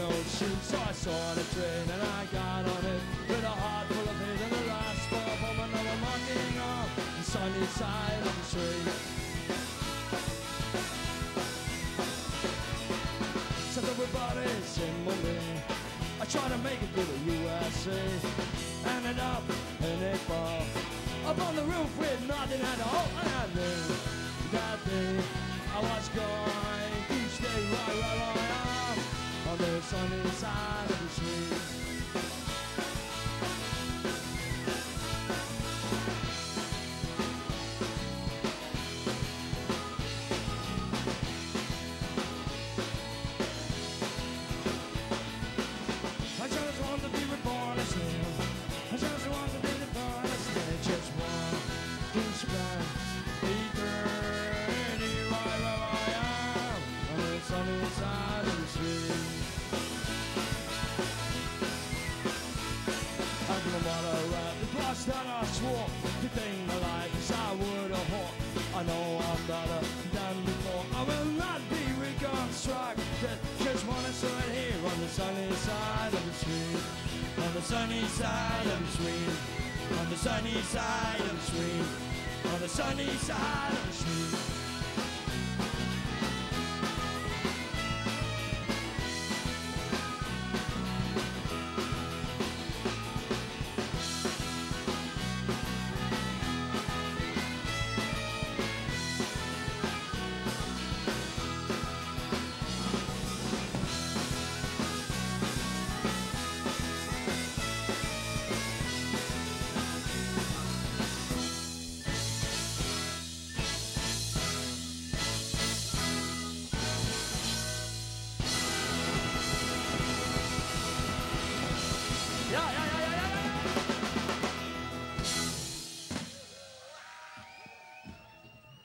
old shoes. So I saw the train and I got on it with a heart full of hate and the last stop of another marking on the sunny side of the street. So everybody's in me. I try to make it to the USA. Ended up in a bar. Up on the roof with nothing at all. On the sunny side of the street. I know I'm better than before. I will not be reconstructed. Just wanna sit here on the sunny side of the street. On the sunny side of the street. On the sunny side of the street. On the sunny side of the street. 呀呀！